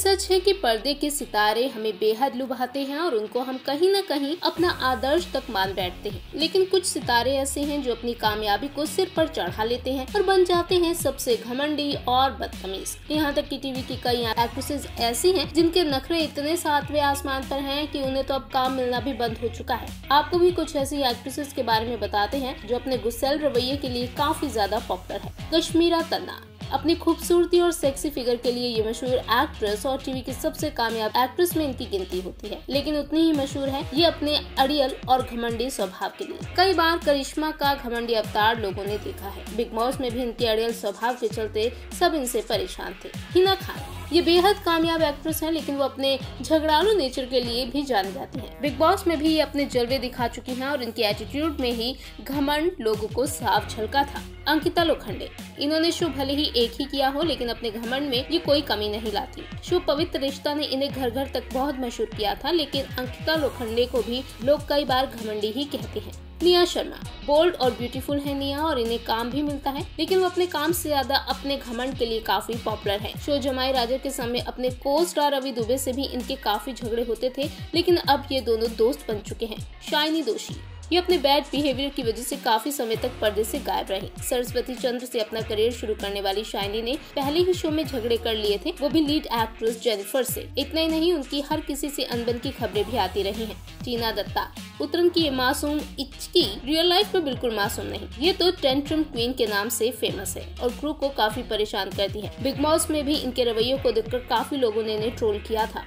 सच है कि पर्दे के सितारे हमें बेहद लुभाते हैं और उनको हम कहीं न कहीं अपना आदर्श तक मान बैठते हैं। लेकिन कुछ सितारे ऐसे हैं जो अपनी कामयाबी को सिर पर चढ़ा लेते हैं और बन जाते हैं सबसे घमंडी और बदतमीज। यहाँ तक कि टीवी की कई एक्ट्रेसेस ऐसी हैं जिनके नखरे इतने सातवें आसमान पर हैं कि उन्हें तो अब काम मिलना भी बंद हो चुका है। आपको भी कुछ ऐसी एक्ट्रेसेस के बारे में बताते हैं जो अपने गुस्सेल रवैये के लिए काफ़ी ज़्यादा पॉपुलर है। कश्मीरा तन्ना। अपनी खूबसूरती और सेक्सी फिगर के लिए ये मशहूर एक्ट्रेस और टीवी की सबसे कामयाब एक्ट्रेस में इनकी गिनती होती है। लेकिन उतनी ही मशहूर है ये अपने अड़ियल और घमंडी स्वभाव के लिए। कई बार करिश्मा का घमंडी अवतार लोगों ने देखा है। बिग बॉस में भी इनके अड़ियल स्वभाव के चलते सब इनसे परेशान थे। हिना खान। ये बेहद कामयाब एक्ट्रेस हैं, लेकिन वो अपने झगड़ालू नेचर के लिए भी जानी जाती हैं। बिग बॉस में भी ये अपने जलवे दिखा चुकी हैं और इनके एटीट्यूड में ही घमंड लोगों को साफ़ झलका था। अंकिता लोखंडे, इन्होंने शो भले ही एक ही किया हो, लेकिन अपने घमंड में ये कोई कमी नहीं लाती। शो पवित्र रिश्ता ने इन्हें घर घर तक बहुत मशहूर किया था, लेकिन अंकिता लोखंडे को भी लोग कई बार घमंडी ही कहते हैं। निया शर्मा। बोल्ड और ब्यूटीफुल है निया और इन्हें काम भी मिलता है, लेकिन वो अपने काम से ज़्यादा अपने घमंड के लिए काफ़ी पॉपुलर है। शो जमाई राजा के समय अपने को स्टार रवि दुबे से भी इनके काफ़ी झगड़े होते थे, लेकिन अब ये दोनों दोस्त बन चुके हैं, शाइनी दोषी। ये अपने बैड बिहेवियर की वजह से काफ़ी समय तक पर्दे से गायब रही। सरस्वती चंद्र से अपना करियर शुरू करने वाली शाइनी ने पहले ही शो में झगड़े कर लिए थे, वो भी लीड एक्ट्रेस जेनिफर से। इतना ही नहीं, उनकी हर किसी से अनबन की खबरें भी आती रही हैं। टीना दत्ता उत्तरन की ये मासूम इचकी रियल लाइफ में बिल्कुल मासूम नहीं। ये तो टेंट्रम क्वीन के नाम से फ़ेमस है और क्रू को काफ़ी परेशान करती है। बिग बॉस में भी इनके रवैयों को देखकर काफ़ी लोगों ने इन्हें ट्रोल किया था।